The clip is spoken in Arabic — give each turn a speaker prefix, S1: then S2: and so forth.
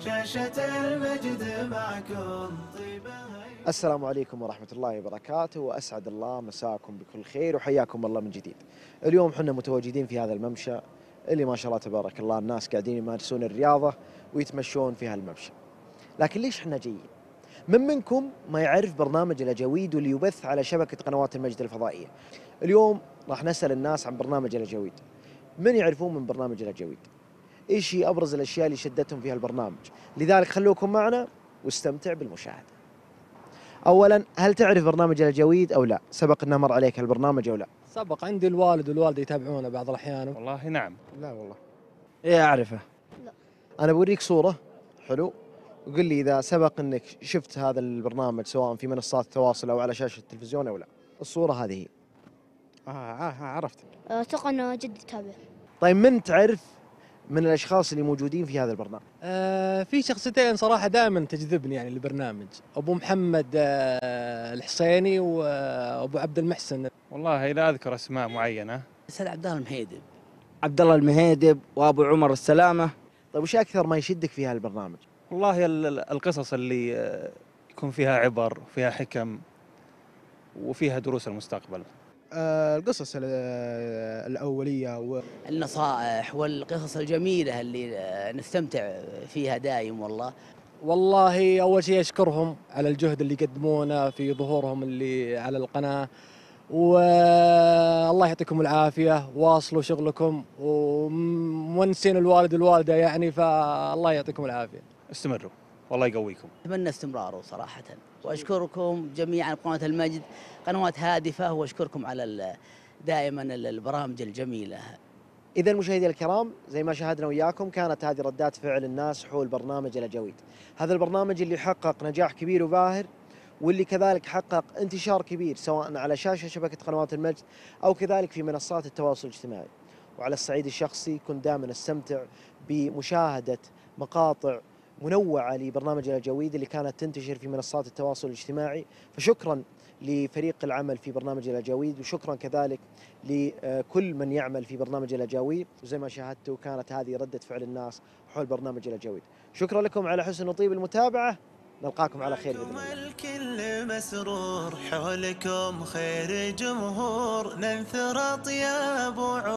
S1: شاشة المجد معكم
S2: السلام عليكم ورحمة الله وبركاته وأسعد الله مساكم بكل خير وحياكم الله من جديد. اليوم حنا متواجدين في هذا الممشى اللي ما شاء الله تبارك الله الناس قاعدين يمارسون الرياضة ويتمشون في هالممشى. لكن ليش حنا جايين؟ من منكم ما يعرف برنامج الأجاويد واللي يبث على شبكة قنوات المجد الفضائية؟ اليوم راح نسأل الناس عن برنامج الأجاويد. من يعرفون من برنامج الأجاويد؟ إيش هي أبرز الأشياء اللي شدتهم في هالبرنامج؟ لذلك خلوكم معنا واستمتع بالمشاهدة. اولا هل تعرف برنامج الجويد أو لا؟ سبق أنه مر عليك هالبرنامج أو لا؟
S3: سبق عندي الوالد والوالدة يتابعونه بعض الأحيان
S4: والله نعم
S2: لا والله.
S5: إيه أعرفه
S2: أنا بوريك صورة حلو وقل لي إذا سبق إنك شفت هذا البرنامج سواء في منصات التواصل أو على شاشة التلفزيون أو لا. الصورة هذه هي.
S5: آه, آه عرفت
S6: أتوقع إنه جدي يتابع
S2: طيب من تعرف من الأشخاص اللي موجودين في هذا البرنامج؟
S3: آه في شخصيتين صراحة دائما تجذبني يعني البرنامج أبو محمد آه الحسيني وابو عبد المحسن.
S4: والله لا أذكر أسماء معينة.
S7: سيد عبد الله المهيدب.
S5: عبد الله المهيدب وأبو عمر السلامة.
S2: طيب وش أكثر ما يشدك في هالبرنامج؟
S4: والله ال- ال- القصص اللي آه، يكون فيها عبر وفيها حكم وفيها دروس المستقبل.
S8: آه، القصص ال- آه، الأولية و-
S7: النصائح والقصص الجميلة اللي آه، نستمتع فيها دايم والله.
S3: والله أول شيء أشكرهم على الجهد اللي يقدمونه في ظهورهم اللي على القناة والله يعطيكم العافية واصلوا شغلكم ومونسين الوالد والوالدة يعني فالله يعطيكم العافية.
S4: استمروا. والله يقويكم.
S7: أتمنى استمراره صراحة. وأشكركم جميعا قناة المجد قنوات هادفة وأشكركم على ال- دائما ال- البرامج الجميلة.
S2: إذا مشاهدينا الكرام زي ما شاهدنا وياكم كانت هذه ردات فعل الناس حول برنامج الأجاويد هذا البرنامج اللي حقق نجاح كبير وباهر واللي كذلك حقق انتشار كبير سواء على شاشة شبكة قنوات المجد أو كذلك في منصات التواصل الاجتماعي. وعلى الصعيد الشخصي كنت دائما أستمتع بمشاهدة مقاطع منوعة لبرنامج الأجاويد اللي كانت تنتشر في منصات التواصل الاجتماعي. فشكرا لفريق العمل في برنامج الأجاويد وشكرا كذلك لكل من يعمل في برنامج الأجاويد وزي ما شاهدتوا كانت هذه ردة فعل الناس حول برنامج الأجاويد شكرا لكم على حسن وطيب المتابعة. نلقاكم على خير بإذن الله.
S1: الكل مسرور حولكم خير جمهور. ننثر أطياب